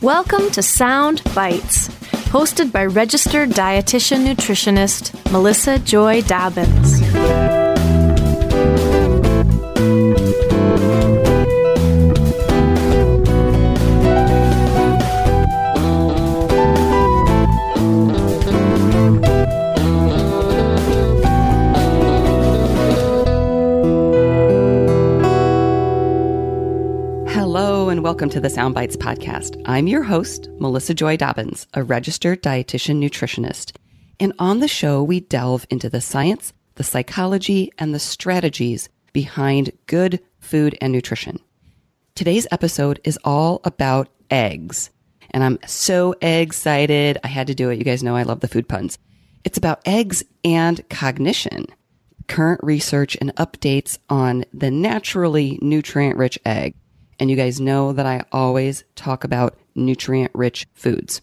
Welcome to Sound Bites, hosted by registered dietitian nutritionist Melissa Joy Dobbins. Welcome to the Sound Bites podcast. I'm your host, Melissa Joy Dobbins, a registered dietitian nutritionist. And on the show, we delve into the science, the psychology, and the strategies behind good food and nutrition. Today's episode is all about eggs. And I'm so excited. I had to do it. You guys know I love the food puns. It's about eggs and cognition, current research and updates on the naturally nutrient rich egg. And you guys know that I always talk about nutrient rich foods.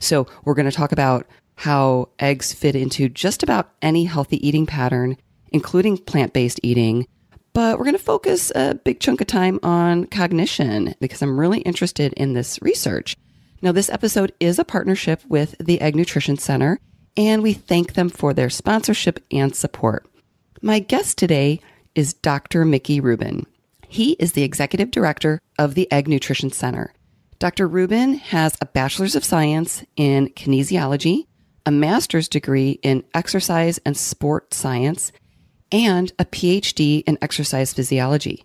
So we're going to talk about how eggs fit into just about any healthy eating pattern, including plant based eating. But we're going to focus a big chunk of time on cognition because I'm really interested in this research. Now, this episode is a partnership with the Egg Nutrition Center, and we thank them for their sponsorship and support. My guest today is Dr. Mickey Rubin. He is the executive director of the Egg Nutrition Center. Dr. Rubin has a bachelor's of science in kinesiology, a master's degree in exercise and sport science, and a PhD in exercise physiology.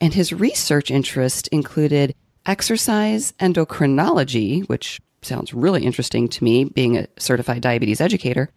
And his research interest included exercise endocrinology, which sounds really interesting to me, being a certified diabetes educator,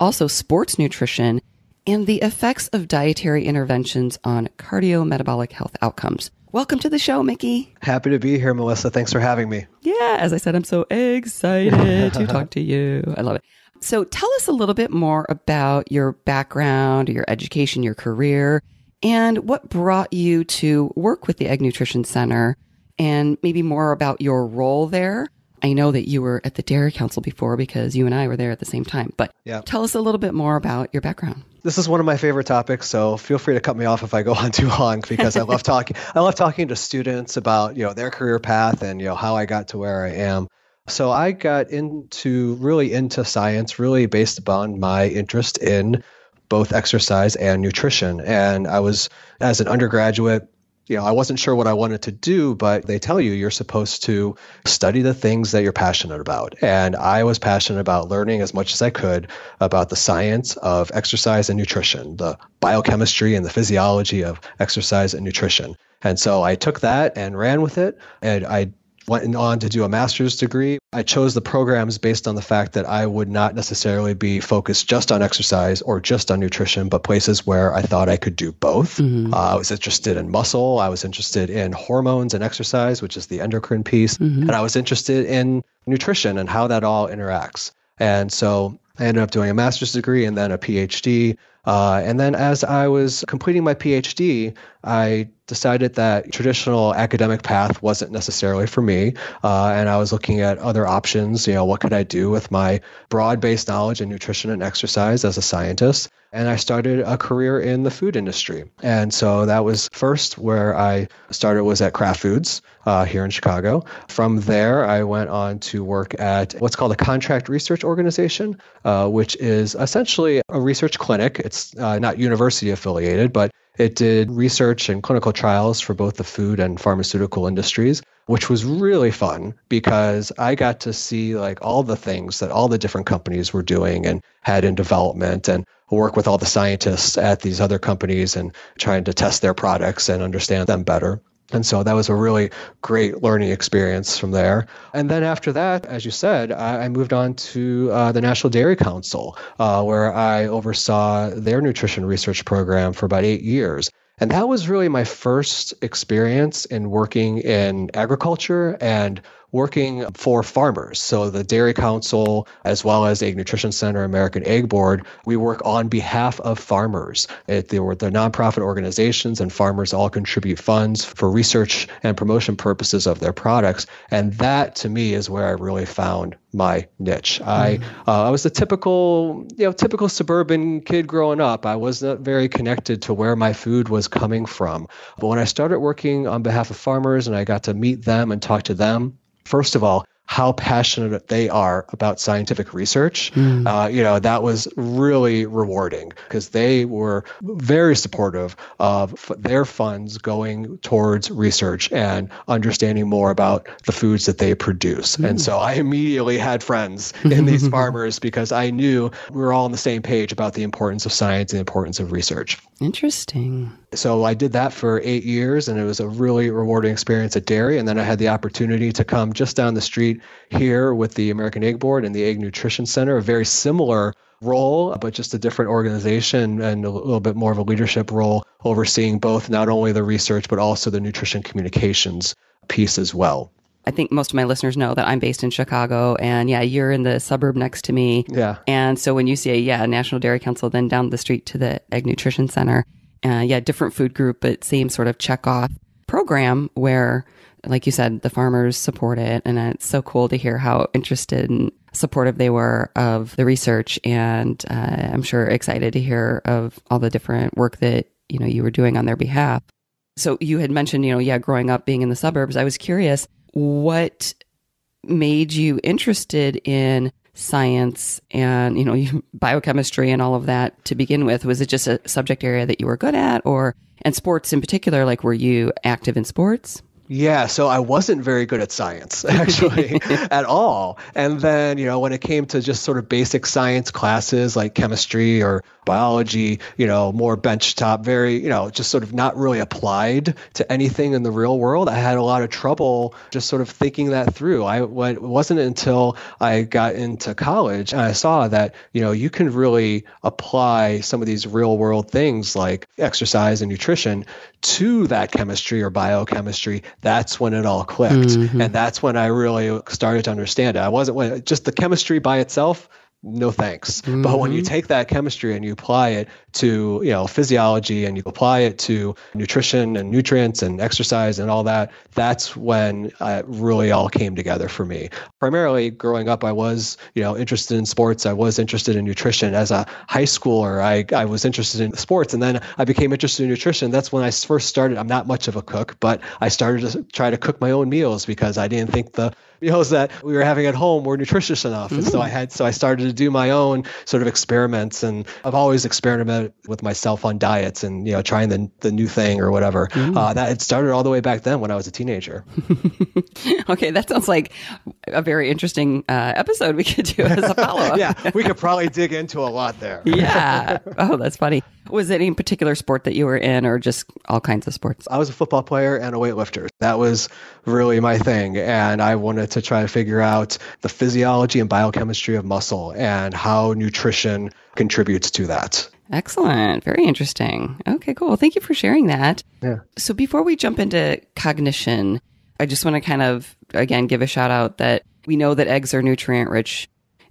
also sports nutrition, and the effects of dietary interventions on cardiometabolic health outcomes. Welcome to the show, Mickey. Happy to be here, Melissa. Thanks for having me. Yeah, as I said, I'm so excited to talk to you. I love it. So tell us a little bit more about your background, your education, your career, and what brought you to work with the Egg Nutrition Center, and maybe more about your role there. I know that you were at the Dairy Council before because you and I were there at the same time, but Yeah. tell us a little bit more about your background. This is one of my favorite topics, so feel free to cut me off if I go on too long because I love talking. I love talking to students about you know their career path and you know how I got to where I am. So I got into really into science, really based upon my interest in both exercise and nutrition. And I was as an undergraduate you know, I wasn't sure what I wanted to do, but they tell you you're supposed to study the things that you're passionate about. And I was passionate about learning as much as I could about the science of exercise and nutrition, the biochemistry and the physiology of exercise and nutrition. And so I took that and ran with it. And I went on to do a master's degree. I chose the programs based on the fact that I would not necessarily be focused just on exercise or just on nutrition, but places where I thought I could do both. Uh, I was interested in muscle, I was interested in hormones and exercise, which is the endocrine piece, and I was interested in nutrition and how that all interacts. And so I ended up doing a master's degree and then a PhD. Uh, and then as I was completing my PhD, I decided that traditional academic path wasn't necessarily for me. Uh, and I was looking at other options. You know, what could I do with my broad based knowledge in nutrition and exercise as a scientist? And I started a career in the food industry. And so that was first where I started was at Kraft Foods uh, here in Chicago. From there, I went on to work at what's called a contract research organization, uh, which is essentially a research clinic. It's uh, not university affiliated, but it did research and clinical trials for both the food and pharmaceutical industries, which was really fun because I got to see like all the things that all the different companies were doing and had in development and work with all the scientists at these other companies and trying to test their products and understand them better. And so that was a really great learning experience from there. And then after that, as you said, I, I moved on to uh, the National Dairy Council, uh, where I oversaw their nutrition research program for about eight years. And that was really my first experience in working in agriculture and working for farmers. So the Dairy Council, as well as Egg Nutrition Center, American Egg Board, we work on behalf of farmers. It, they were the nonprofit organizations and farmers all contribute funds for research and promotion purposes of their products. And that to me is where I really found my niche. I uh, I was a typical you know typical suburban kid growing up. I was not very connected to where my food was coming from. But when I started working on behalf of farmers and I got to meet them and talk to them first of all, how passionate they are about scientific research. Mm. Uh, you know, that was really rewarding because they were very supportive of f- their funds going towards research and understanding more about the foods that they produce. Mm. And so I immediately had friends in these farmers because I knew we were all on the same page about the importance of science and the importance of research. Interesting. So I did that for eight years, and it was a really rewarding experience at dairy. And then I had the opportunity to come just down the street here with the American Egg Board and the Egg Nutrition Center, a very similar role, but just a different organization and a little bit more of a leadership role, overseeing both not only the research but also the nutrition communications piece as well. I think most of my listeners know that I'm based in Chicago, and yeah, you're in the suburb next to me. Yeah. And so when you say, yeah, National Dairy Council, then down the street to the Egg Nutrition Center, uh, yeah, different food group, but same sort of check off program where, like you said, the farmers support it. And it's so cool to hear how interested and supportive they were of the research. And uh, I'm sure excited to hear of all the different work that, you know, you were doing on their behalf. So you had mentioned, you know, yeah, growing up being in the suburbs, I was curious what made you interested in science and you know biochemistry and all of that to begin with was it just a subject area that you were good at or and sports in particular like were you active in sports yeah, so I wasn't very good at science actually at all. And then, you know, when it came to just sort of basic science classes like chemistry or biology, you know, more benchtop, very, you know, just sort of not really applied to anything in the real world. I had a lot of trouble just sort of thinking that through. I it wasn't until I got into college and I saw that, you know, you can really apply some of these real world things like exercise and nutrition to that chemistry or biochemistry. That's when it all clicked. Mm-hmm. And that's when I really started to understand it. I wasn't just the chemistry by itself no thanks. Mm-hmm. But when you mm-hmm. take that chemistry and you apply it to, you know, physiology and you apply it to nutrition and nutrients and exercise and all that, that's when it really all came together for me. Primarily growing up, I was, you know, interested in sports. I was interested in nutrition. As a high schooler, I, I was interested in sports and then I became interested in nutrition. That's when I first started. I'm not much of a cook, but I started to try to cook my own meals because I didn't think the meals that we were having at home were nutritious enough. Mm-hmm. And so I had so I started to do my own sort of experiments and I've always experimented with myself on diets and you know trying the the new thing or whatever. Uh, that it started all the way back then when I was a teenager. okay, that sounds like a very interesting uh, episode we could do as a follow up. yeah, we could probably dig into a lot there. yeah. Oh, that's funny. Was it any particular sport that you were in, or just all kinds of sports? I was a football player and a weightlifter. That was really my thing. And I wanted to try to figure out the physiology and biochemistry of muscle and how nutrition contributes to that. Excellent. Very interesting. Okay, cool. Thank you for sharing that. Yeah. So before we jump into cognition, I just want to kind of, again, give a shout out that we know that eggs are nutrient rich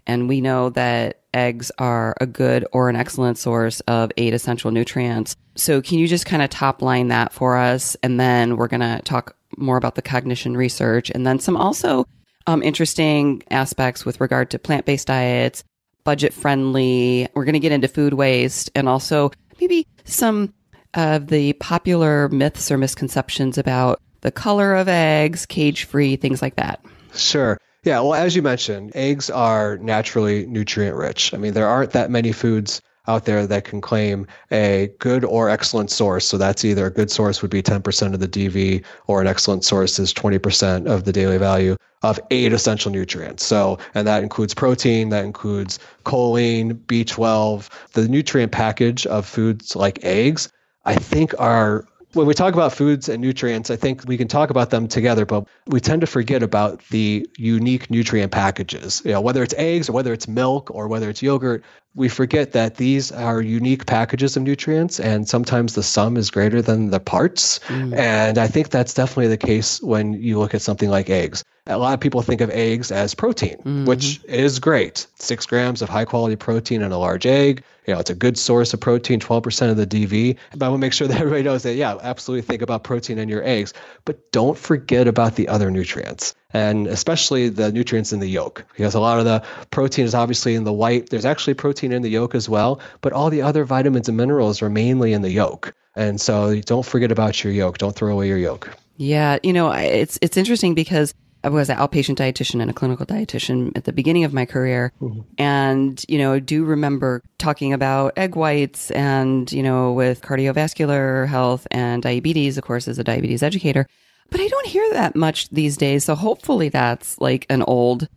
and we know that eggs are a good or an excellent source of eight essential nutrients. So can you just kind of top line that for us? And then we're going to talk more about the cognition research and then some also um, interesting aspects with regard to plant based diets, budget friendly. We're going to get into food waste and also maybe some of the popular myths or misconceptions about the color of eggs, cage free, things like that. Sure. Yeah, well, as you mentioned, eggs are naturally nutrient rich. I mean, there aren't that many foods out there that can claim a good or excellent source. So that's either a good source would be 10% of the DV or an excellent source is 20% of the daily value of eight essential nutrients. So, and that includes protein, that includes choline, B12, the nutrient package of foods like eggs. I think are when we talk about foods and nutrients, I think we can talk about them together, but we tend to forget about the unique nutrient packages. You know, whether it's eggs or whether it's milk or whether it's yogurt, we forget that these are unique packages of nutrients and sometimes the sum is greater than the parts. Mm. And I think that's definitely the case when you look at something like eggs. A lot of people think of eggs as protein, mm-hmm. which is great. Six grams of high quality protein in a large egg. You know, it's a good source of protein, 12% of the DV. But I want to make sure that everybody knows that, yeah, absolutely think about protein in your eggs, but don't forget about the other nutrients and especially the nutrients in the yolk because a lot of the protein is obviously in the white. There's actually protein in the yolk as well, but all the other vitamins and minerals are mainly in the yolk. And so don't forget about your yolk. Don't throw away your yolk. Yeah, you know, it's it's interesting because I was an outpatient dietitian and a clinical dietitian at the beginning of my career. Mm-hmm. And, you know, do remember talking about egg whites and, you know, with cardiovascular health and diabetes, of course, as a diabetes educator. But I don't hear that much these days. So hopefully that's like an old,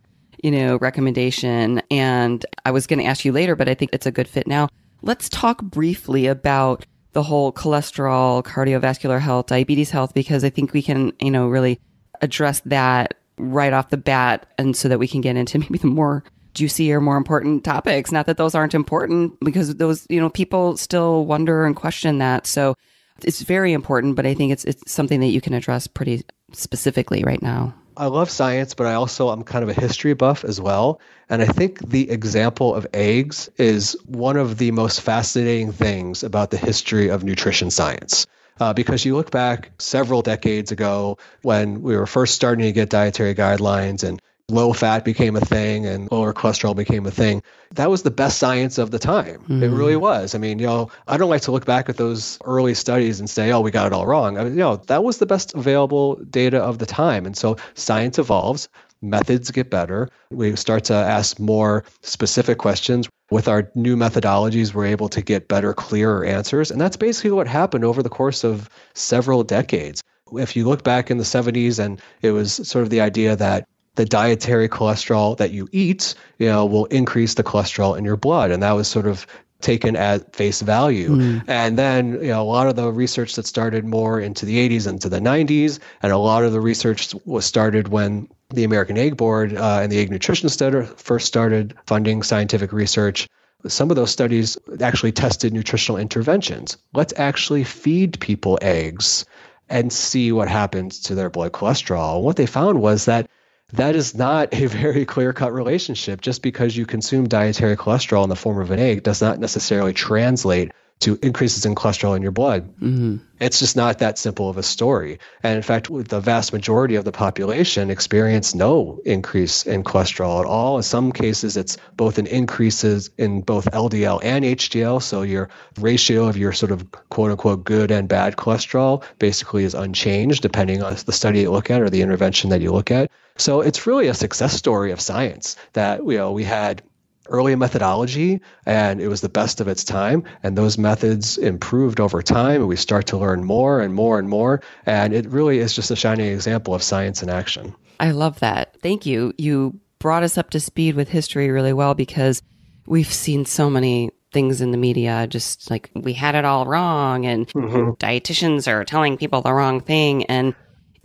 you know, recommendation. And I was going to ask you later, but I think it's a good fit now. Let's talk briefly about the whole cholesterol, cardiovascular health, diabetes health, because I think we can, you know, really address that right off the bat. And so that we can get into maybe the more juicy or more important topics. Not that those aren't important because those, you know, people still wonder and question that. So it's very important, but I think it's, it's something that you can address pretty specifically right now. I love science, but I also I'm kind of a history buff as well. And I think the example of eggs is one of the most fascinating things about the history of nutrition science. Uh, because you look back several decades ago when we were first starting to get dietary guidelines and low fat became a thing and lower cholesterol became a thing. That was the best science of the time. Mm-hmm. It really was. I mean, you know, I don't like to look back at those early studies and say, oh, we got it all wrong. I mean, you know, that was the best available data of the time. And so science evolves, methods get better. We start to ask more specific questions. With our new methodologies, we're able to get better, clearer answers. And that's basically what happened over the course of several decades. If you look back in the 70s, and it was sort of the idea that the dietary cholesterol that you eat, you know, will increase the cholesterol in your blood. And that was sort of taken at face value. Mm. And then, you know, a lot of the research that started more into the 80s and to the 90s, and a lot of the research was started when the American Egg Board uh, and the Egg Nutrition Center first started funding scientific research. Some of those studies actually tested nutritional interventions. Let's actually feed people eggs and see what happens to their blood cholesterol. What they found was that that is not a very clear cut relationship. Just because you consume dietary cholesterol in the form of an egg does not necessarily translate to increases in cholesterol in your blood. Mm-hmm. It's just not that simple of a story. And in fact, the vast majority of the population experience no increase in cholesterol at all. In some cases, it's both an increases in both LDL and HDL. So your ratio of your sort of quote unquote good and bad cholesterol basically is unchanged depending on the study you look at or the intervention that you look at. So it's really a success story of science that you know we had early methodology and it was the best of its time and those methods improved over time and we start to learn more and more and more and it really is just a shining example of science in action. I love that. Thank you. You brought us up to speed with history really well because we've seen so many things in the media just like we had it all wrong and mm-hmm. dietitians are telling people the wrong thing and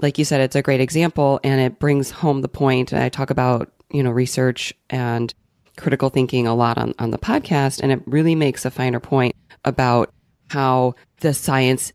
like you said, it's a great example and it brings home the point. And I talk about, you know, research and critical thinking a lot on, on the podcast. And it really makes a finer point about how the science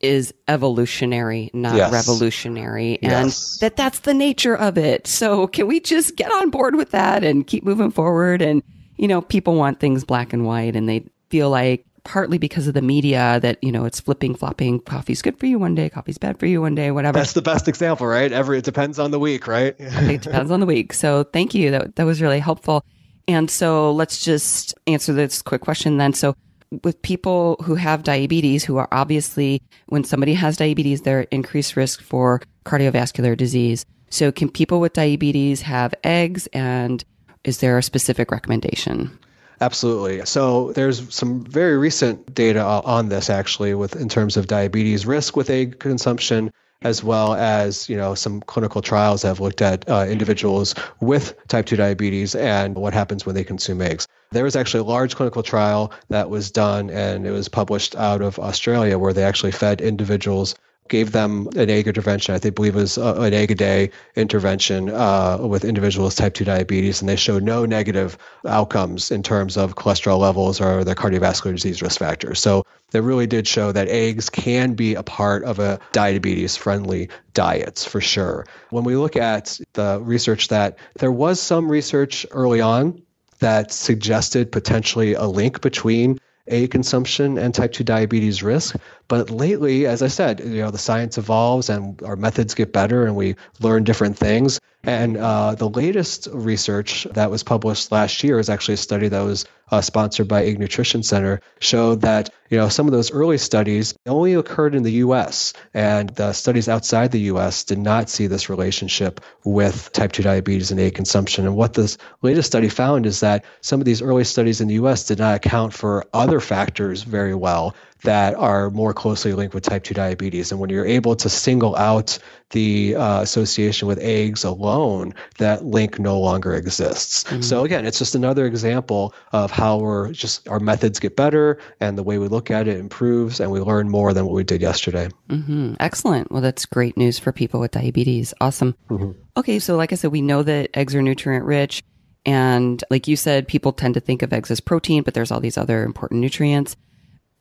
is evolutionary, not yes. revolutionary, and yes. that that's the nature of it. So can we just get on board with that and keep moving forward? And, you know, people want things black and white and they feel like partly because of the media that you know it's flipping flopping coffee's good for you one day coffee's bad for you one day whatever that's the best example right every it depends on the week right it depends on the week so thank you that, that was really helpful and so let's just answer this quick question then. So with people who have diabetes who are obviously when somebody has diabetes they're increased risk for cardiovascular disease. So can people with diabetes have eggs? And is there a specific recommendation? Absolutely. So there's some very recent data on this actually with in terms of diabetes risk with egg consumption as well as you know some clinical trials have looked at uh, individuals with type 2 diabetes and what happens when they consume eggs. There was actually a large clinical trial that was done and it was published out of australia where they actually fed individuals gave them an egg intervention. I think believe it was uh, an egg a day intervention uh, with individuals type 2 diabetes, and they showed no negative outcomes in terms of cholesterol levels or their cardiovascular disease risk factors. So they really did show that eggs can be a part of a diabetes friendly diet for sure. When we look at the research that there was some research early on that suggested potentially a link between a consumption and type 2 diabetes risk. But lately, as I said, you know, the science evolves and our methods get better and we learn different things. And uh, the latest research that was published last year is actually a study that was uh, sponsored by Egg Nutrition Center, showed that you know some of those early studies only occurred in the U.S. and the studies outside the U.S. did not see this relationship with type 2 diabetes and egg consumption. And what this latest study found is that some of these early studies in the U.S. did not account for other factors very well that are more closely linked with type 2 diabetes. And when you're able to single out the uh, association with eggs alone, that link no longer exists. Mm-hmm. So again, it's just another example of how we're just our methods get better and the way we look at it improves and we learn more than what we did yesterday. Mm-hmm. Excellent. Well, that's great news for people with diabetes. Awesome. Mm-hmm. Okay, so like I said, we know that eggs are nutrient rich. And like you said, people tend to think of eggs as protein, but there's all these other important nutrients.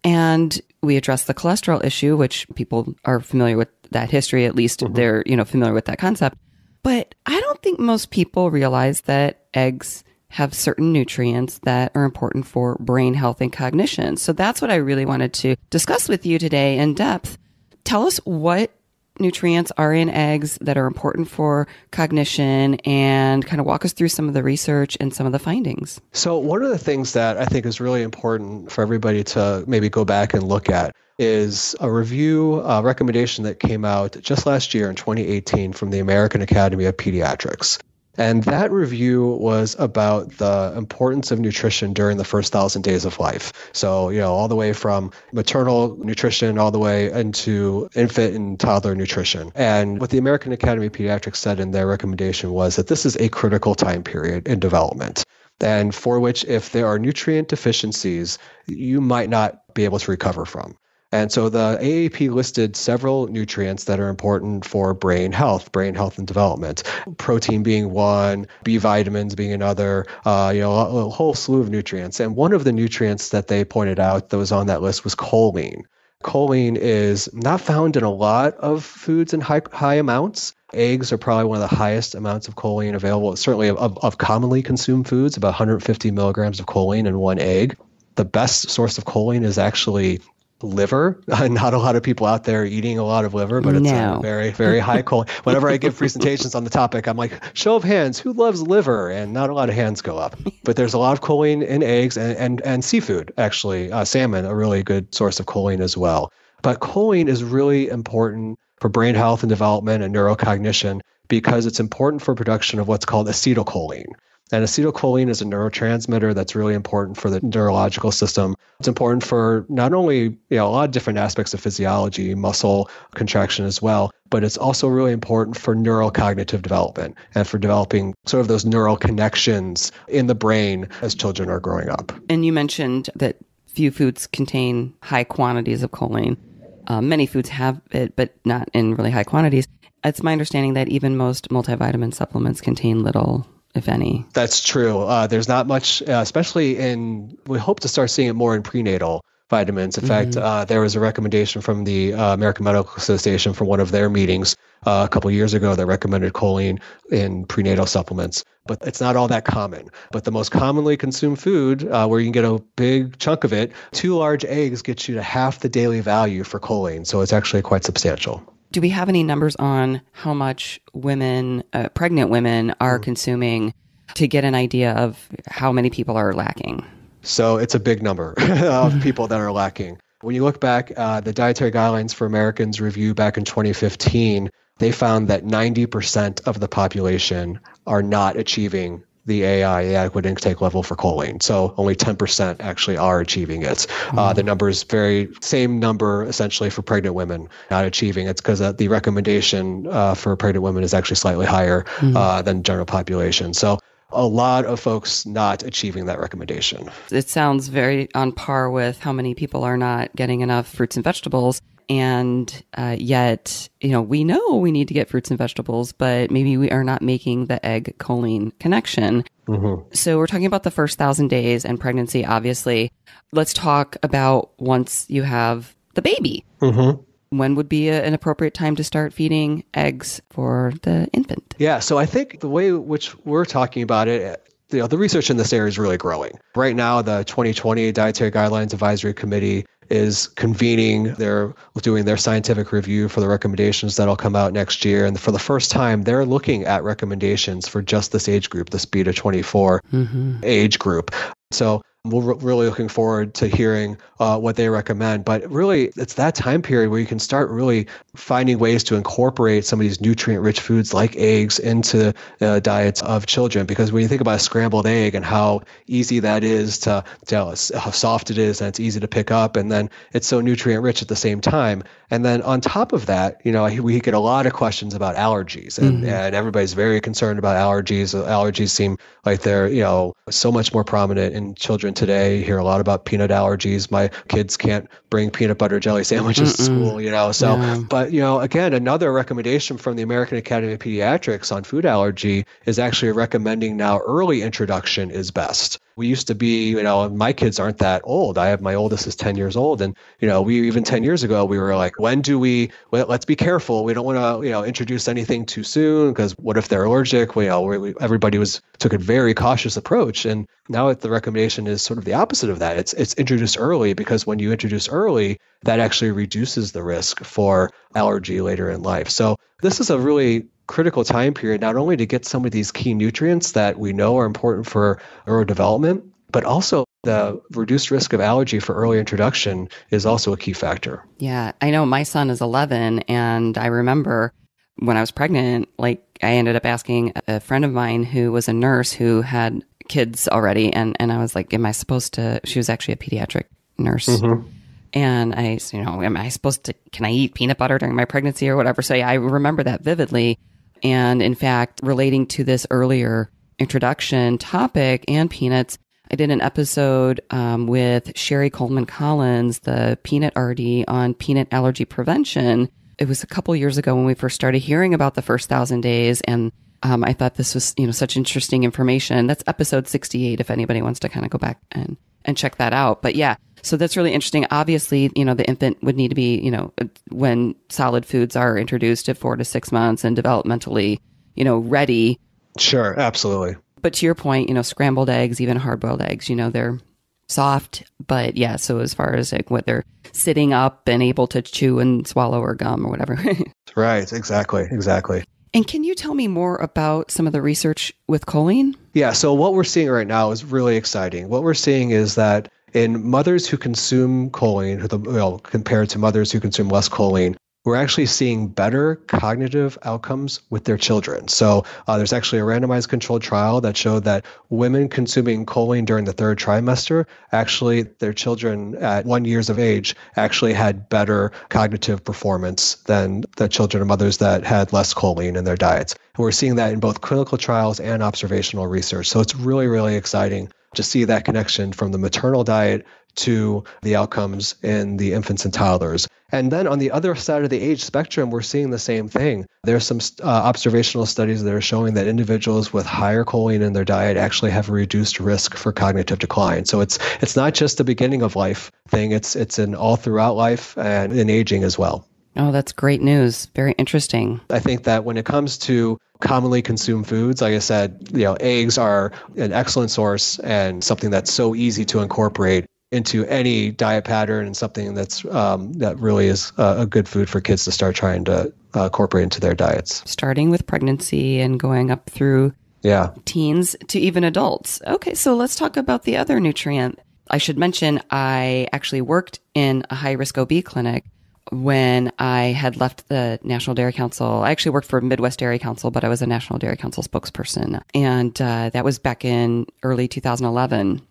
And we address the cholesterol issue, which people are familiar with that history. At least mm-hmm. they're, you know, familiar with that concept. But I don't think most people realize that eggs have certain nutrients that are important for brain health and cognition. So that's what I really wanted to discuss with you today in depth. Tell us what nutrients are in eggs that are important for cognition and kind of walk us through some of the research and some of the findings. So, one of the things that I think is really important for everybody to maybe go back and look at is a review a recommendation that came out just last year in 2018 from the American Academy of Pediatrics. And that review was about the importance of nutrition during the first thousand days of life. So, you know, all the way from maternal nutrition all the way into infant and toddler nutrition. And what the American Academy of Pediatrics said in their recommendation was that this is a critical time period in development and for which if there are nutrient deficiencies, you might not be able to recover from. And so the AAP listed several nutrients that are important for brain health, brain health and development. Protein being one, B vitamins being another, uh, you know, a, a whole slew of nutrients. And one of the nutrients that they pointed out that was on that list was choline. Choline is not found in a lot of foods in high, high amounts. Eggs are probably one of the highest amounts of choline available, certainly of, of, of commonly consumed foods, about 150 milligrams of choline in one egg the best source of choline is actually liver. Not a lot of people out there eating a lot of liver, but it's no. a very, very high choline. Whenever I give presentations on the topic, I'm like, show of hands, who loves liver? And not a lot of hands go up. But there's a lot of choline in eggs and, and, and seafood, actually. Uh, salmon, a really good source of choline as well. But choline is really important for brain health and development and neurocognition because it's important for production of what's called acetylcholine. And acetylcholine is a neurotransmitter that's really important for the neurological system. It's important for not only you know a lot of different aspects of physiology, muscle contraction as well, but it's also really important for neurocognitive development and for developing sort of those neural connections in the brain as children are growing up. And you mentioned that few foods contain high quantities of choline. Uh, many foods have it, but not in really high quantities. It's my understanding that even most multivitamin supplements contain little if any. That's true. Uh, there's not much, uh, especially in, we hope to start seeing it more in prenatal vitamins. In mm-hmm. fact, uh, there was a recommendation from the uh, American Medical Association from one of their meetings uh, a couple years ago that recommended choline in prenatal supplements. But it's not all that common. But the most commonly consumed food, uh, where you can get a big chunk of it, two large eggs get you to half the daily value for choline. So it's actually quite substantial. Do we have any numbers on how much women, uh, pregnant women, are mm. consuming to get an idea of how many people are lacking? So it's a big number of people that are lacking. When you look back, uh, the Dietary Guidelines for Americans review back in 2015, they found that 90% of the population are not achieving the AI, adequate intake level for choline. So only 10% actually are achieving it. Mm-hmm. Uh, the number is very same number essentially for pregnant women not achieving. It's because uh, the recommendation uh, for pregnant women is actually slightly higher mm-hmm. Uh, than general population. So a lot of folks not achieving that recommendation. It sounds very on par with how many people are not getting enough fruits and vegetables and uh, yet you know we know we need to get fruits and vegetables but maybe we are not making the egg choline connection mm-hmm. so we're talking about the first thousand days and pregnancy obviously let's talk about once you have the baby mm-hmm. when would be a, an appropriate time to start feeding eggs for the infant yeah so i think the way which we're talking about it you know, the research in this area is really growing. Right now, the 2020 Dietary Guidelines Advisory Committee is convening. They're doing their scientific review for the recommendations that'll come out next year. And for the first time, they're looking at recommendations for just this age group, this B to 24 mm-hmm. age group. So we're really looking forward to hearing uh, what they recommend. But really, it's that time period where you can start really finding ways to incorporate some of these nutrient rich foods like eggs into uh, diets of children. Because when you think about a scrambled egg and how easy that is to tell us how soft it is and it's easy to pick up, and then it's so nutrient rich at the same time. And then on top of that, you know, we get a lot of questions about allergies, and, mm-hmm. and everybody's very concerned about allergies. Allergies seem like they're, you know, so much more prominent in children today. You hear a lot about peanut allergies. My kids can't bring peanut butter jelly sandwiches Mm-mm. to school, you know. So, yeah. but you know, again, another recommendation from the American Academy of Pediatrics on food allergy is actually recommending now early introduction is best we used to be, you know, my kids aren't that old. I have my oldest is 10 years old. And, you know, we even 10 years ago, we were like, when do we, well, let's be careful. We don't want to, you know, introduce anything too soon because what if they're allergic? We, you know, we, everybody was, took a very cautious approach. And now the recommendation is sort of the opposite of that. It's, it's introduced early because when you introduce early, that actually reduces the risk for allergy later in life. So this is a really critical time period, not only to get some of these key nutrients that we know are important for neurodevelopment, but also the reduced risk of allergy for early introduction is also a key factor. Yeah, I know my son is 11, and I remember when I was pregnant, like I ended up asking a friend of mine who was a nurse who had kids already, and, and I was like, Am I supposed to? She was actually a pediatric nurse. Mm-hmm. And I, you know, am I supposed to, can I eat peanut butter during my pregnancy or whatever? So yeah, I remember that vividly. And in fact, relating to this earlier introduction topic and peanuts, I did an episode um, with Sherry Coleman Collins, the peanut RD, on peanut allergy prevention. It was a couple years ago when we first started hearing about the first thousand days, and um, I thought this was you know such interesting information. That's episode sixty eight. If anybody wants to kind of go back and and check that out, but yeah, so that's really interesting. Obviously, you know, the infant would need to be, you know, when solid foods are introduced at four to six months and developmentally, you know, ready. Sure, absolutely. But to your point, you know, scrambled eggs, even hard boiled eggs, you know, they're soft, but yeah. So as far as like what they're sitting up and able to chew and swallow or gum or whatever. right. Exactly. Exactly. And can you tell me more about some of the research with choline? Yeah. So what we're seeing right now is really exciting. What we're seeing is that in mothers who consume choline, who well, compared to mothers who consume less choline, we're actually seeing better cognitive outcomes with their children. So uh, there's actually a randomized controlled trial that showed that women consuming choline during the third trimester, actually their children at one years of age actually had better cognitive performance than the children of mothers that had less choline in their diets. And we're seeing that in both clinical trials and observational research. So it's really, really exciting to see that connection from the maternal diet to the outcomes in the infants and toddlers. And then on the other side of the age spectrum, we're seeing the same thing. There are some uh, observational studies that are showing that individuals with higher choline in their diet actually have a reduced risk for cognitive decline. So it's it's not just the beginning of life thing; it's it's in all throughout life and in aging as well. Oh, that's great news. Very interesting. I think that when it comes to commonly consumed foods, like I said, you know, eggs are an excellent source and something that's so easy to incorporate into any diet pattern and something that's um, that really is a good food for kids to start trying to uh, incorporate into their diets. Starting with pregnancy and going up through yeah teens to even adults. Okay, so let's talk about the other nutrient. I should mention I actually worked in a high risk OB clinic when I had left the National Dairy Council. I actually worked for Midwest Dairy Council, but I was a National Dairy Council spokesperson. And uh, that was back in early 2011.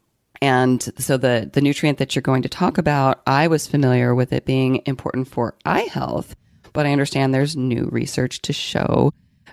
And so the, the nutrient that you're going to talk about, I was familiar with it being important for eye health, but I understand there's new research to show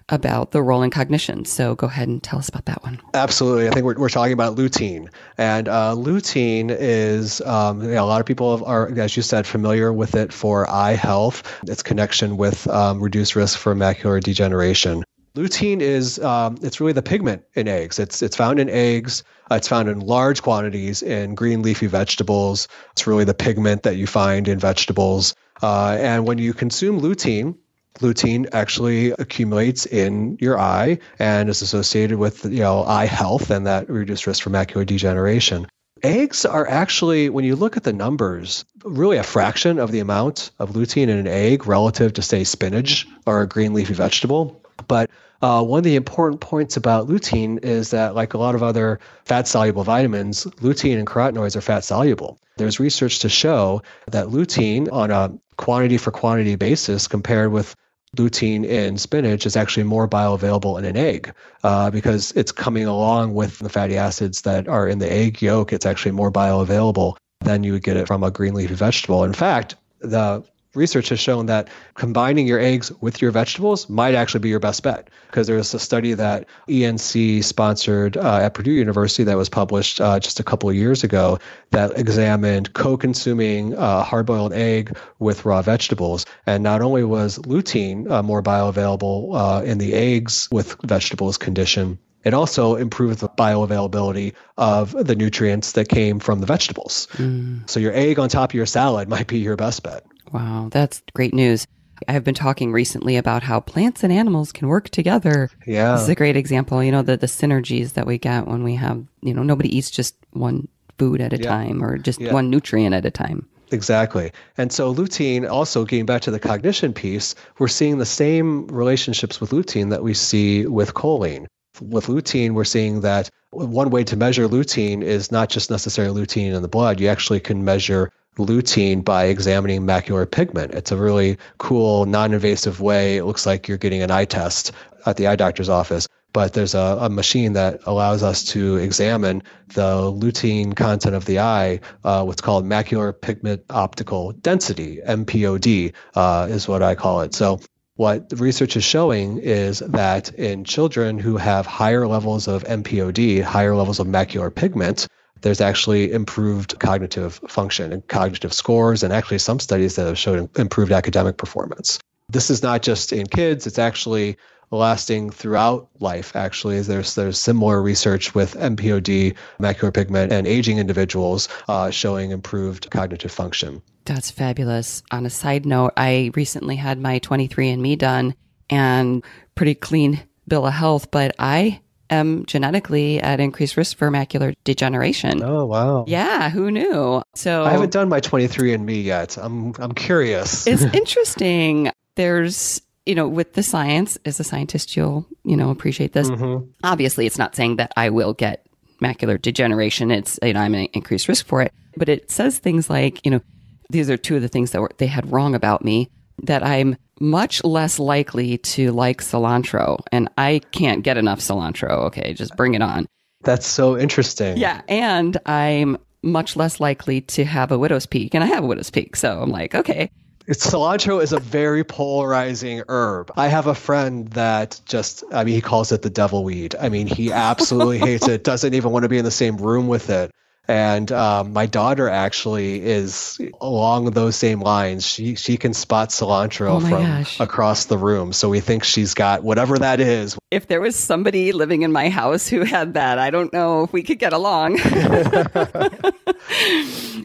about the role in cognition. So go ahead and tell us about that one. Absolutely. I think we're, we're talking about lutein. And uh, lutein is, um, you know, a lot of people are, as you said, familiar with it for eye health, its connection with um, reduced risk for macular degeneration. Lutein is um, it's really the pigment in eggs. It's it's found in eggs. Uh, it's found in large quantities in green leafy vegetables. It's really the pigment that you find in vegetables. Uh, and when you consume lutein, lutein actually accumulates in your eye and is associated with you know eye health and that reduced risk for macular degeneration. Eggs are actually, when you look at the numbers, really a fraction of the amount of lutein in an egg relative to, say, spinach or a green leafy vegetable. But uh, one of the important points about lutein is that, like a lot of other fat soluble vitamins, lutein and carotenoids are fat soluble. There's research to show that lutein, on a quantity for quantity basis, compared with lutein in spinach is actually more bioavailable in an egg uh, because it's coming along with the fatty acids that are in the egg yolk. It's actually more bioavailable than you would get it from a green leafy vegetable. In fact, the research has shown that combining your eggs with your vegetables might actually be your best bet because there's a study that ENC sponsored uh, at Purdue University that was published uh, just a couple of years ago that examined co-consuming uh, hard-boiled egg with raw vegetables and not only was lutein uh, more bioavailable uh, in the eggs with vegetables condition it also improves the bioavailability of the nutrients that came from the vegetables. Mm. So your egg on top of your salad might be your best bet. Wow, that's great news. I have been talking recently about how plants and animals can work together. Yeah. This is a great example, you know, the, the synergies that we get when we have, you know, nobody eats just one food at a yeah. time or just yeah. one nutrient at a time. Exactly. And so lutein, also getting back to the cognition piece, we're seeing the same relationships with lutein that we see with choline. With lutein, we're seeing that one way to measure lutein is not just necessarily lutein in the blood. You actually can measure lutein by examining macular pigment. It's a really cool, non invasive way. It looks like you're getting an eye test at the eye doctor's office. But there's a, a machine that allows us to examine the lutein content of the eye, uh, what's called macular pigment optical density, MPOD uh, is what I call it. So what the research is showing is that in children who have higher levels of MPOD, higher levels of macular pigment, there's actually improved cognitive function and cognitive scores, and actually some studies that have shown improved academic performance. This is not just in kids, it's actually lasting throughout life actually there's there's similar research with mpod macular pigment and aging individuals uh, showing improved cognitive function that's fabulous on a side note i recently had my 23andme done and pretty clean bill of health but i am genetically at increased risk for macular degeneration. Oh wow. Yeah, who knew? So I haven't done my 23andme yet. I'm I'm curious. It's interesting. There's you know, with the science, as a scientist, you'll, you know, appreciate this. Mm-hmm. Obviously, it's not saying that I will get macular degeneration. It's, you know, I'm an increased risk for it. But it says things like, you know, these are two of the things that were, they had wrong about me that I'm much less likely to like cilantro. And I can't get enough cilantro. Okay, just bring it on. That's so interesting. Yeah. And I'm much less likely to have a widow's peak. And I have a widow's peak. So I'm like, okay. It's, cilantro is a very polarizing herb. I have a friend that just, I mean, he calls it the devil weed. I mean, he absolutely hates it, doesn't even want to be in the same room with it. And um, my daughter actually is along those same lines. She she can spot cilantro oh from gosh. across the room. So we think she's got whatever that is. If there was somebody living in my house who had that, I don't know if we could get along.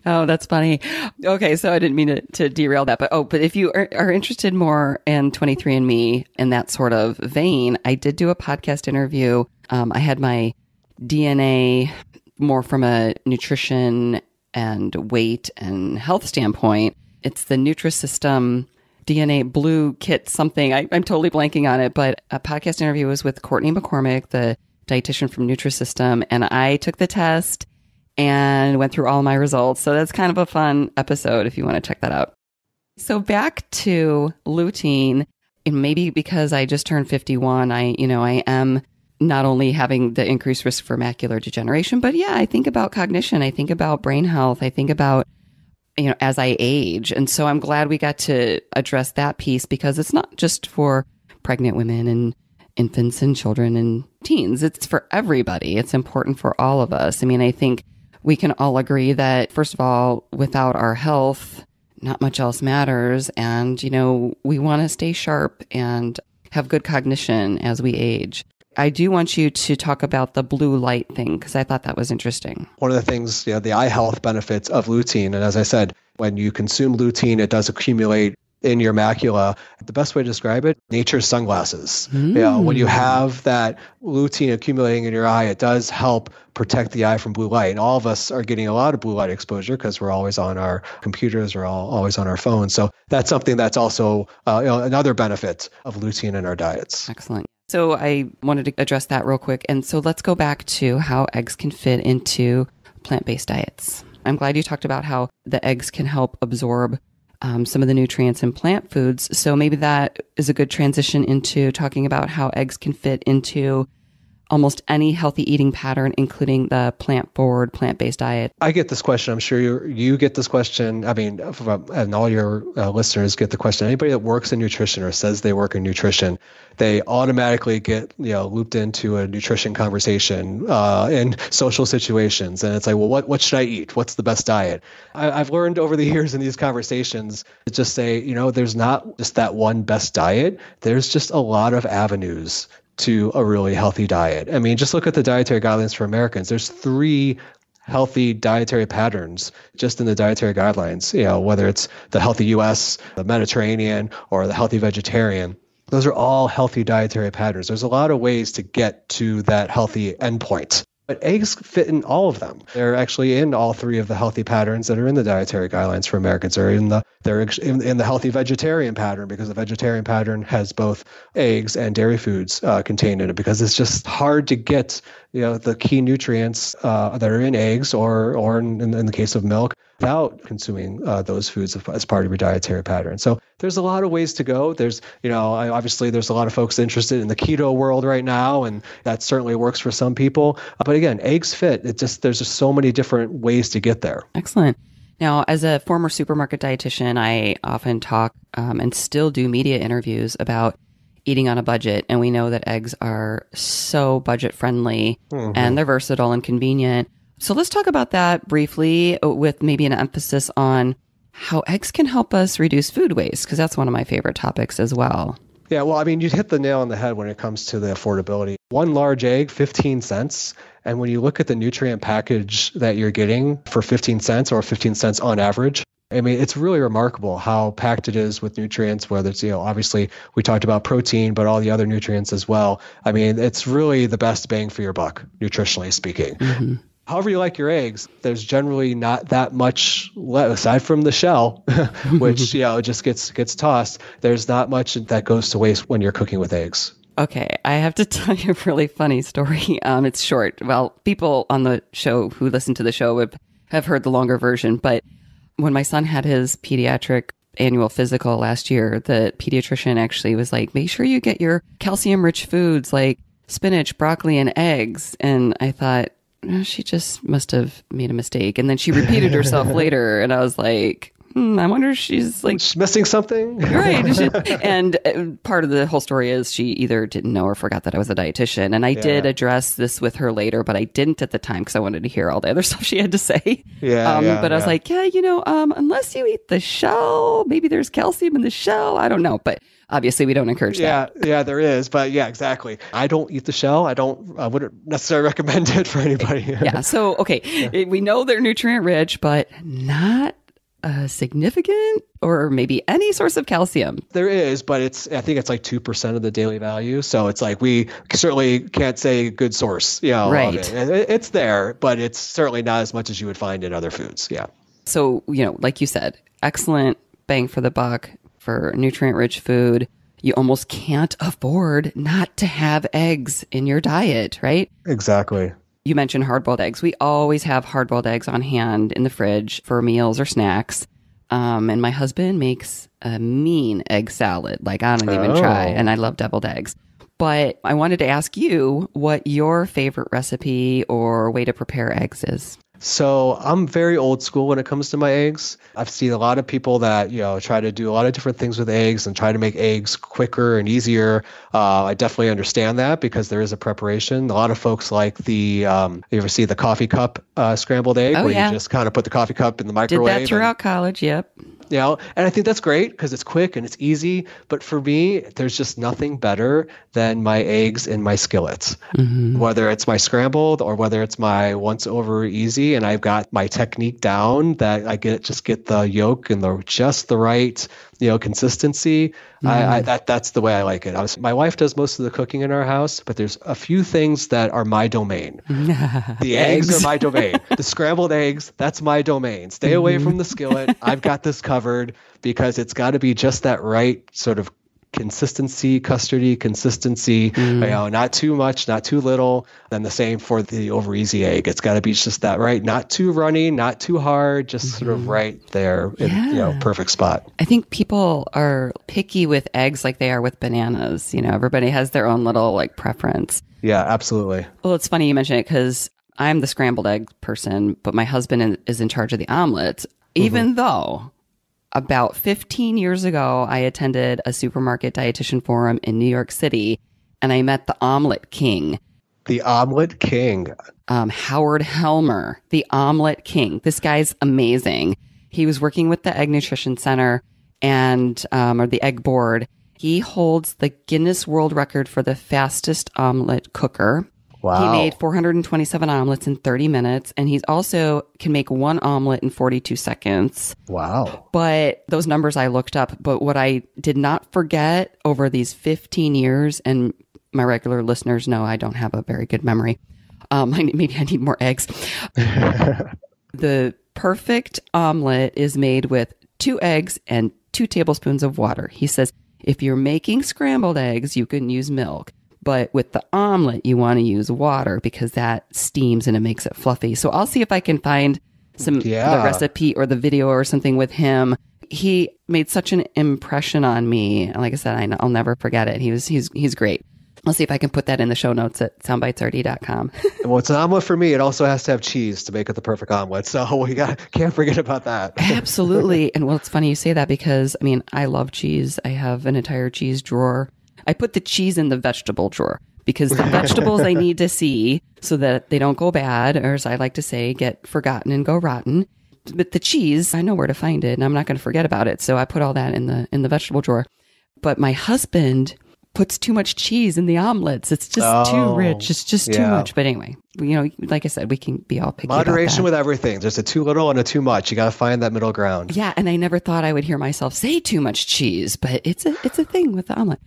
oh, that's funny. Okay, so I didn't mean to, to derail that, but oh, but if you are, are interested more in 23andMe in that sort of vein, I did do a podcast interview. Um, I had my DNA more from a nutrition and weight and health standpoint. It's the Nutrisystem DNA Blue Kit something. I, am totally blanking on it, but a podcast interview was with Courtney McCormick, the dietitian from Nutrisystem, and I took the test and went through all my results. So that's kind of a fun episode if you want to check that out. So back to lutein, and maybe because I just turned 51, I, you know, I am not only having the increased risk for macular degeneration, but yeah, I think about cognition. I think about brain health. I think about, you know, as I age. And so I'm glad we got to address that piece because it's not just for pregnant women and infants and children and teens. It's for everybody. It's important for all of us. I mean, I think we can all agree that, first of all, without our health, not much else matters. And, you know, we want to stay sharp and have good cognition as we age. I do want you to talk about the blue light thing because I thought that was interesting. One of the things, you know, the eye health benefits of lutein. And as I said, when you consume lutein, it does accumulate in your macula. The best way to describe it, nature's sunglasses. Mm. You know, when you have that lutein accumulating in your eye, it does help protect the eye from blue light. And all of us are getting a lot of blue light exposure because we're always on our computers or all, always on our phones. So that's something that's also uh, you know, another benefit of lutein in our diets. Excellent. So I wanted to address that real quick. And so let's go back to how eggs can fit into plant based diets. I'm glad you talked about how the eggs can help absorb um, some of the nutrients in plant foods. So maybe that is a good transition into talking about how eggs can fit into almost any healthy eating pattern, including the plant forward, plant based diet? I get this question. I'm sure you you get this question. I mean, from, and all your uh, listeners get the question. Anybody that works in nutrition or says they work in nutrition, they automatically get you know looped into a nutrition conversation uh, in social situations, and it's like, well, what what should I eat? What's the best diet? I, I've learned over the years in these conversations to just say, you know, there's not just that one best diet. There's just a lot of avenues to a really healthy diet. I mean, just look at the dietary guidelines for Americans. There's three healthy dietary patterns just in the dietary guidelines, you know, whether it's the healthy US, the Mediterranean, or the healthy vegetarian. Those are all healthy dietary patterns. There's a lot of ways to get to that healthy endpoint. But eggs fit in all of them. They're actually in all three of the healthy patterns that are in the dietary guidelines for Americans. They're in the they're in, in the healthy vegetarian pattern because the vegetarian pattern has both eggs and dairy foods uh, contained in it. Because it's just hard to get you know the key nutrients uh, that are in eggs or or in, in the case of milk without consuming uh, those foods as part of your dietary pattern. So there's a lot of ways to go. There's, you know, obviously there's a lot of folks interested in the keto world right now, and that certainly works for some people. But again, eggs fit. It just there's just so many different ways to get there. Excellent. Now, as a former supermarket dietitian, I often talk um, and still do media interviews about eating on a budget. And we know that eggs are so budget friendly mm-hmm. and they're versatile and convenient. So let's talk about that briefly uh, with maybe an emphasis on how eggs can help us reduce food waste, because that's one of my favorite topics as well. Yeah, well, I mean, you hit the nail on the head when it comes to the affordability. One large egg, 15 cents. And when you look at the nutrient package that you're getting for 15 cents or 15 cents on average, I mean, it's really remarkable how packed it is with nutrients, whether it's, you know, obviously we talked about protein, but all the other nutrients as well. I mean, it's really the best bang for your buck, nutritionally speaking. Mm-hmm however you like your eggs, there's generally not that much left aside from the shell, which you know just gets gets tossed. There's not much that goes to waste when you're cooking with eggs. Okay, I have to tell you a really funny story. Um, it's short. Well, people on the show who listen to the show would have heard the longer version, but when my son had his pediatric annual physical last year, the pediatrician actually was like, make sure you get your calcium rich foods like spinach, broccoli, and eggs. And I thought, she just must have made a mistake. And then she repeated herself later. And I was like, hmm, I wonder if she's like she's missing something. right. and uh, part of the whole story is she either didn't know or forgot that I was a dietitian. And I yeah. did address this with her later, but I didn't at the time because I wanted to hear all the other stuff she had to say. Yeah. Um, yeah but I was like, yeah, you know, um, unless you eat the shell, maybe there's calcium in the shell. I don't know. But obviously we don't encourage yeah, that. Yeah, yeah, there is, but yeah, exactly. I don't eat the shell. I don't. I wouldn't necessarily recommend it for anybody. yeah. So okay, yeah. we know they're nutrient rich, but not a significant or maybe any source of calcium. There is, but it's I think it's like two percent of the daily value. So it's like we certainly can't say good source. You know, right? It. It's there, but it's certainly not as much as you would find in other foods. Yeah. So you know, like you said, excellent bang for the buck for nutrient rich food, you almost can't afford not to have eggs in your diet, right? Exactly. You mentioned hard boiled eggs. We always have hard boiled eggs on hand in the fridge for meals or snacks. Um, and my husband makes a mean egg salad. Like, I don't even oh. try. And I love deviled eggs. But I wanted to ask you what your favorite recipe or way to prepare eggs is. So I'm very old school when it comes to my eggs. I've seen a lot of people that you know try to do a lot of different things with eggs and try to make eggs quicker and easier. Uh, I definitely understand that because there is a preparation. A lot of folks like the um, you ever see the coffee cup uh, scrambled egg oh, where yeah. you just kind of put the coffee cup in the microwave. Did that throughout and, college. Yep you know and i think that's great because it's quick and it's easy but for me there's just nothing better than my eggs in my skillets mm-hmm. whether it's my scrambled or whether it's my once over easy and i've got my technique down that i get just get the yolk and the just the right you know, consistency. Mm. I, I, that that's the way I like it. I was, my wife does most of the cooking in our house, but there's a few things that are my domain. the eggs. eggs are my domain. the scrambled eggs, that's my domain. Stay away from the skillet. I've got this covered because it's got to be just that right sort of consistency, custardy consistency, mm. you know, not too much, not too little. Then the same for the over easy egg. It's got to be just that right, not too runny, not too hard, just mm-hmm. sort of mm-hmm. right there in, yeah. you know, perfect spot. I think people are picky with eggs like they are with bananas. You know, everybody has their own little like preference. Yeah, absolutely. Well, it's funny you mention it because I'm the scrambled egg person, but my husband is in charge of the omelets. Even mm-hmm. though about 15 years ago, I attended a supermarket dietitian forum in New York City and I met the omelet king. The omelet king. Um, Howard Helmer, the omelet king. This guy's amazing. He was working with the Egg Nutrition Center and, um, or the Egg Board. He holds the Guinness World Record for the fastest omelet cooker. Wow. He made 427 omelets in 30 minutes, and he's also can make one omelet in 42 seconds. Wow. But those numbers I looked up, but what I did not forget over these 15 years, and my regular listeners know I don't have a very good memory. Um, I, maybe I need more eggs. the perfect omelet is made with two eggs and two tablespoons of water. He says, if you're making scrambled eggs, you can use milk. But with the omelet, you want to use water because that steams and it makes it fluffy. So I'll see if I can find some yeah. the recipe or the video or something with him. He made such an impression on me. Like I said, I, will never forget it. He was he's he's great. I'll see if I can put that in the show notes at soundbitesrd.com. well, it's an omelet for me. It also has to have cheese to make it the perfect omelet. So we got can't forget about that. Absolutely. And well, it's funny you say that because I mean, I love cheese. I have an entire cheese drawer I put the cheese in the vegetable drawer because the vegetables I need to see so that they don't go bad, or as I like to say, get forgotten and go rotten. But the cheese, I know where to find it, and I'm not going to forget about it. So I put all that in the in the vegetable drawer. But my husband puts too much cheese in the omelets. It's just oh, too rich. It's just yeah. too much. But anyway, you know, like I said, we can be all picky. Moderation with everything. There's a too little and a too much. You got to find that middle ground. Yeah, and I never thought I would hear myself say too much cheese, but it's a it's a thing with the omelet.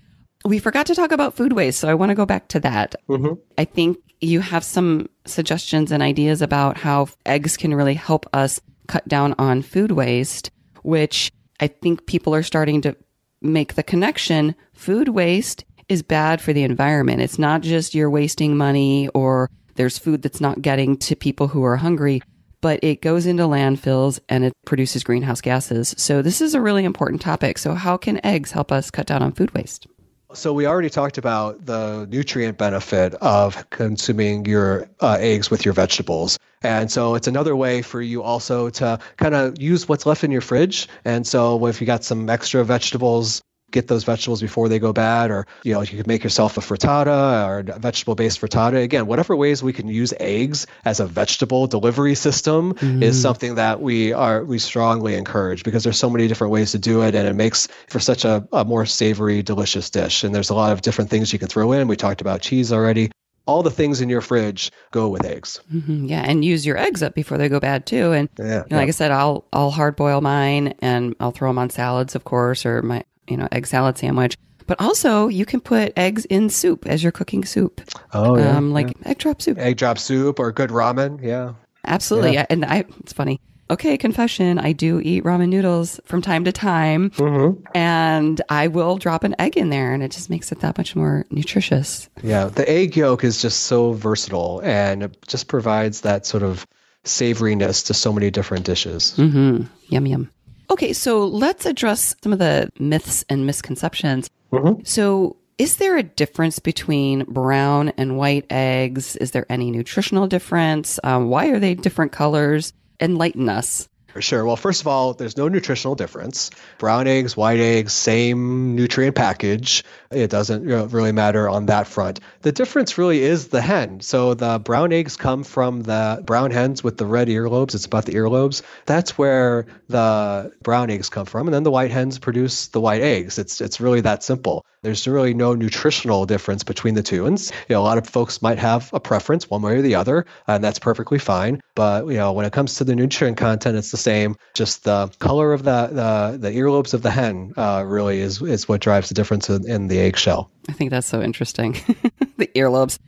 We forgot to talk about food waste, so I want to go back to that. Mm-hmm. I think you have some suggestions and ideas about how eggs can really help us cut down on food waste, which I think people are starting to make the connection. Food waste is bad for the environment. It's not just you're wasting money or there's food that's not getting to people who are hungry, but it goes into landfills and it produces greenhouse gases. So this is a really important topic. So how can eggs help us cut down on food waste? So we already talked about the nutrient benefit of consuming your uh, eggs with your vegetables. And so it's another way for you also to kind of use what's left in your fridge. And so if you got some extra vegetables get those vegetables before they go bad or you know you could make yourself a frittata or a vegetable based frittata again whatever ways we can use eggs as a vegetable delivery system mm. is something that we are we strongly encourage because there's so many different ways to do it and it makes for such a, a more savory delicious dish and there's a lot of different things you can throw in we talked about cheese already all the things in your fridge go with eggs. Mm-hmm, yeah, and use your eggs up before they go bad too. And yeah, you know, yeah. like I said, I'll I'll hard boil mine and I'll throw them on salads, of course, or my you know, egg salad sandwich. But also, you can put eggs in soup as you're cooking soup. Oh, yeah. Um, like yeah. egg drop soup. Egg drop soup or good ramen. Yeah. Absolutely. Yeah. And I, it's funny. Okay, confession. I do eat ramen noodles from time to time. Mm-hmm. And I will drop an egg in there, and it just makes it that much more nutritious. Yeah. The egg yolk is just so versatile and it just provides that sort of savoriness to so many different dishes. Mm-hmm. Yum, yum. Okay, so let's address some of the myths and misconceptions. Mm-hmm. So, is there a difference between brown and white eggs? Is there any nutritional difference? Um, why are they different colors? Enlighten us. Sure. Well, first of all, there's no nutritional difference. Brown eggs, white eggs, same nutrient package. It doesn't really matter on that front. The difference really is the hen. So the brown eggs come from the brown hens with the red earlobes. It's about the earlobes. That's where the brown eggs come from. And then the white hens produce the white eggs. It's it's really that simple. There's really no nutritional difference between the two. And you know, a lot of folks might have a preference one way or the other, and that's perfectly fine. But you know, when it comes to the nutrient content, it's the same. Just the color of the the, the earlobes of the hen uh, really is is what drives the difference in, in the eggshell. I think that's so interesting. the earlobes,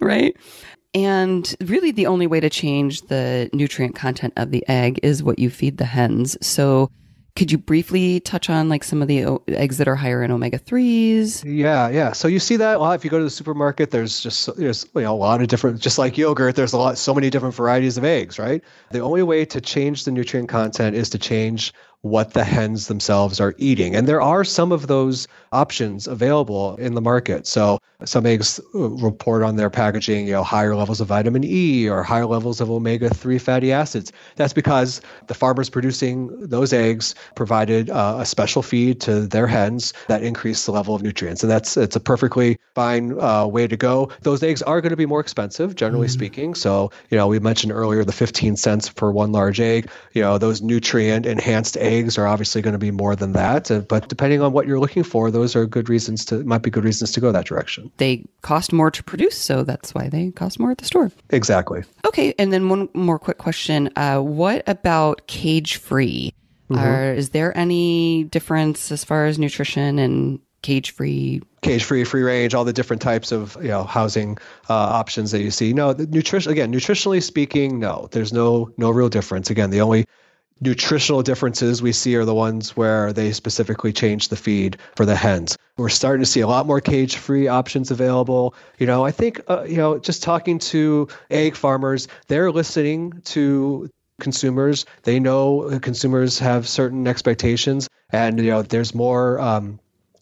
right? And really, the only way to change the nutrient content of the egg is what you feed the hens. So, could you briefly touch on like some of the eggs that are higher in omega threes? Yeah, yeah. So you see that well if you go to the supermarket. There's just there's you know a lot of different, just like yogurt. There's a lot, so many different varieties of eggs, right? The only way to change the nutrient content is to change what the hens themselves are eating. And there are some of those options available in the market. So some eggs uh, report on their packaging, you know, higher levels of vitamin E or higher levels of omega-3 fatty acids. That's because the farmers producing those eggs provided uh, a special feed to their hens that increased the level of nutrients. And that's it's a perfectly fine uh, way to go. Those eggs are going to be more expensive, generally mm-hmm. speaking. So, you know, we mentioned earlier the 15 cents per one large egg. You know, those nutrient enhanced eggs eggs are obviously going to be more than that. Uh, but depending on what you're looking for, those are good reasons to might be good reasons to go that direction. They cost more to produce, so that's why they cost more at the store. Exactly. Okay, and then one more quick question: uh, What about cage free? Mm-hmm. is there any difference as far as nutrition and cage free cage free free range all the different types of you know housing uh, options that you see no the nutrition again nutritionally speaking no there's no no real difference again the only nutritional differences we see are the ones where they specifically change the feed for the hens. We're starting to see a lot more cage free options available. You know, I think, uh, you know, just talking to egg farmers, they're listening to consumers. They know consumers have certain expectations, and, you know, there's more. Um,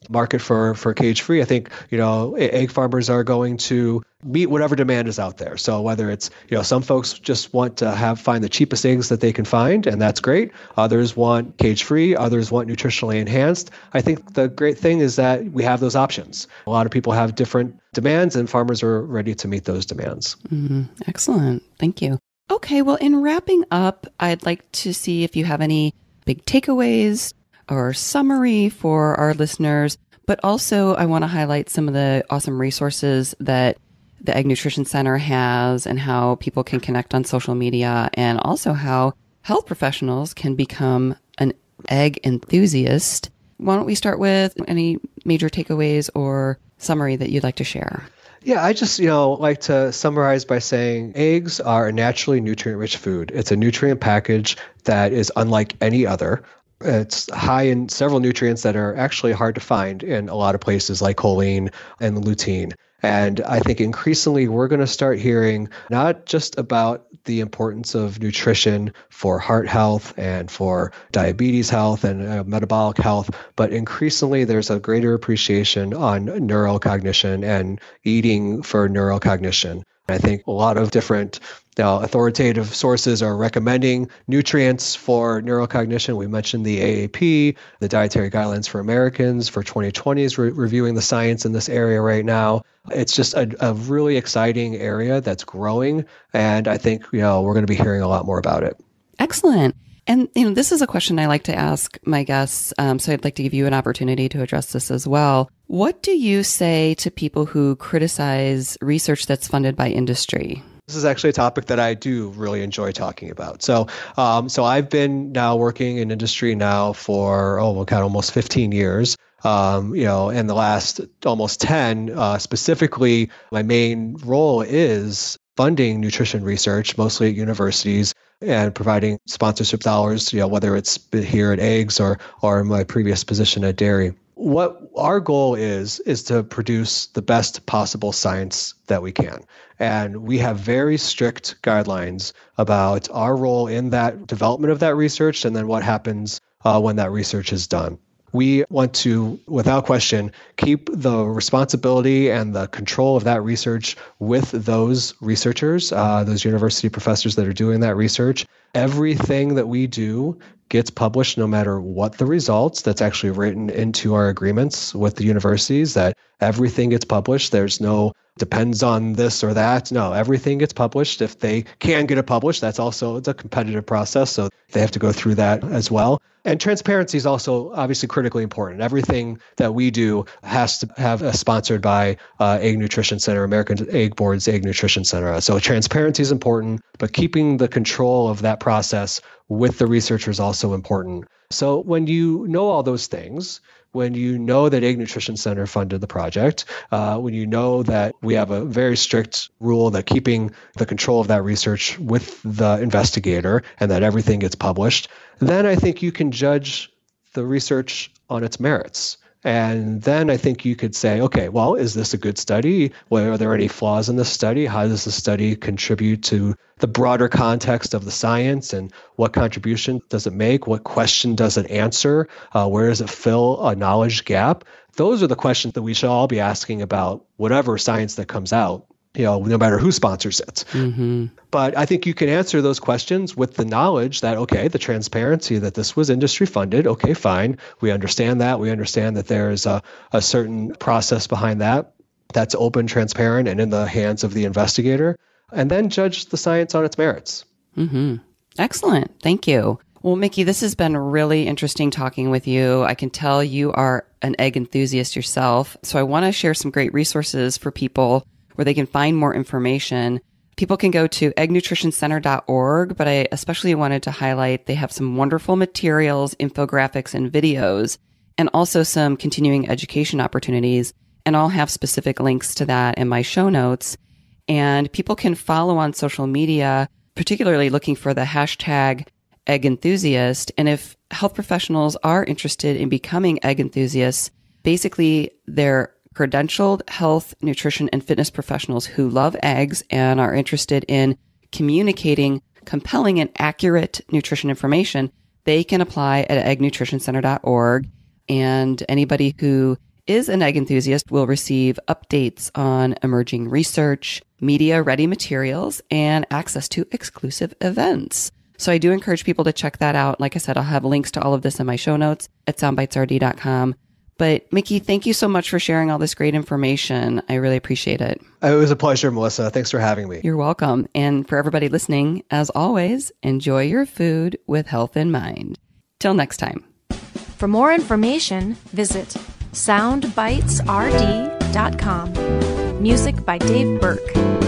market for for cage free i think you know egg farmers are going to meet whatever demand is out there. So whether it's, you know, some folks just want to have find the cheapest eggs that they can find, and that's great. Others want cage free, others want nutritionally enhanced. I think the great thing is that we have those options. A lot of people have different demands, and farmers are ready to meet those demands. Mm-hmm. Excellent. Thank you. Okay, well, in wrapping up, I'd like to see if you have any big takeaways or summary for our listeners. But also, I want to highlight some of the awesome resources that the Egg Nutrition Center has and how people can connect on social media and also how health professionals can become an egg enthusiast. Why don't we start with any major takeaways or summary that you'd like to share? Yeah, I just, you know, like to summarize by saying eggs are a naturally nutrient rich food. It's a nutrient package that is unlike any other. It's high in several nutrients that are actually hard to find in a lot of places like choline and lutein. And I think increasingly we're going to start hearing not just about the importance of nutrition for heart health and for diabetes health and uh, metabolic health, but increasingly there's a greater appreciation on neurocognition and eating for neurocognition. I think a lot of different now, authoritative sources are recommending nutrients for neurocognition. We mentioned the AAP, the Dietary Guidelines for Americans for 2020 is re- reviewing the science in this area right now. It's just a, a really exciting area that's growing, and I think you know we're going to be hearing a lot more about it. Excellent. And you know, this is a question I like to ask my guests, um, so I'd like to give you an opportunity to address this as well. What do you say to people who criticize research that's funded by industry? This is actually a topic that I do really enjoy talking about. So, um, so I've been now working in industry now for oh, my God, almost 15 years. Um, you know, in the last almost 10, uh, specifically, my main role is funding nutrition research, mostly at universities, and providing sponsorship dollars. You know, whether it's here at Eggs or or my previous position at Dairy what our goal is is to produce the best possible science that we can. And we have very strict guidelines about our role in that development of that research and then what happens uh, when that research is done we want to, without question, keep the responsibility and the control of that research with those researchers, uh, those university professors that are doing that research. Everything that we do gets published no matter what the results. That's actually written into our agreements with the universities that everything gets published. There's no depends on this or that. No, everything gets published. If they can get it published, that's also it's a competitive process, so they have to go through that as well. And transparency is also obviously critically important. Everything that we do has to have a sponsored by uh, Egg Nutrition Center, American Egg Board's Egg Nutrition Center. So transparency is important, but keeping the control of that process with the researcher is also important. So when you know all those things, when you know that Egg Nutrition Center funded the project, uh, when you know that we have a very strict rule that keeping the control of that research with the investigator and that everything gets published, then I think you can judge the research on its merits. And then I think you could say, okay, well, is this a good study? Well, are there any flaws in the study? How does the study contribute to the broader context of the science? And what contribution does it make? What question does it answer? Uh, where does it fill a knowledge gap? Those are the questions that we should all be asking about whatever science that comes out you know, no matter who sponsors it. Mm-hmm. But I think you can answer those questions with the knowledge that, okay, the transparency that this was industry funded. Okay, fine. We understand that. We understand that there is a, a certain process behind that that's open, transparent, and in the hands of the investigator. And then judge the science on its merits. Mm-hmm. Excellent. Thank you. Well, Mickey, this has been really interesting talking with you. I can tell you are an egg enthusiast yourself. So I want to share some great resources for people where they can find more information. People can go to eggnutritioncenter.org, but I especially wanted to highlight they have some wonderful materials, infographics, and videos, and also some continuing education opportunities. And I'll have specific links to that in my show notes. And people can follow on social media, particularly looking for the hashtag egg enthusiast. And if health professionals are interested in becoming egg enthusiasts, basically they're credentialed health, nutrition, and fitness professionals who love eggs and are interested in communicating compelling and accurate nutrition information, they can apply at eggnutritioncenter.org. And anybody who is an egg enthusiast will receive updates on emerging research, media ready materials, and access to exclusive events. So I do encourage people to check that out. Like I said, I'll have links to all of this in my show notes at soundbitesrd.com. But Mickey, thank you so much for sharing all this great information. I really appreciate it. It was a pleasure, Melissa. Thanks for having me. You're welcome. And for everybody listening, as always, enjoy your food with health in mind. Till next time. For more information, visit soundbitesrd.com. Music by Dave Burke.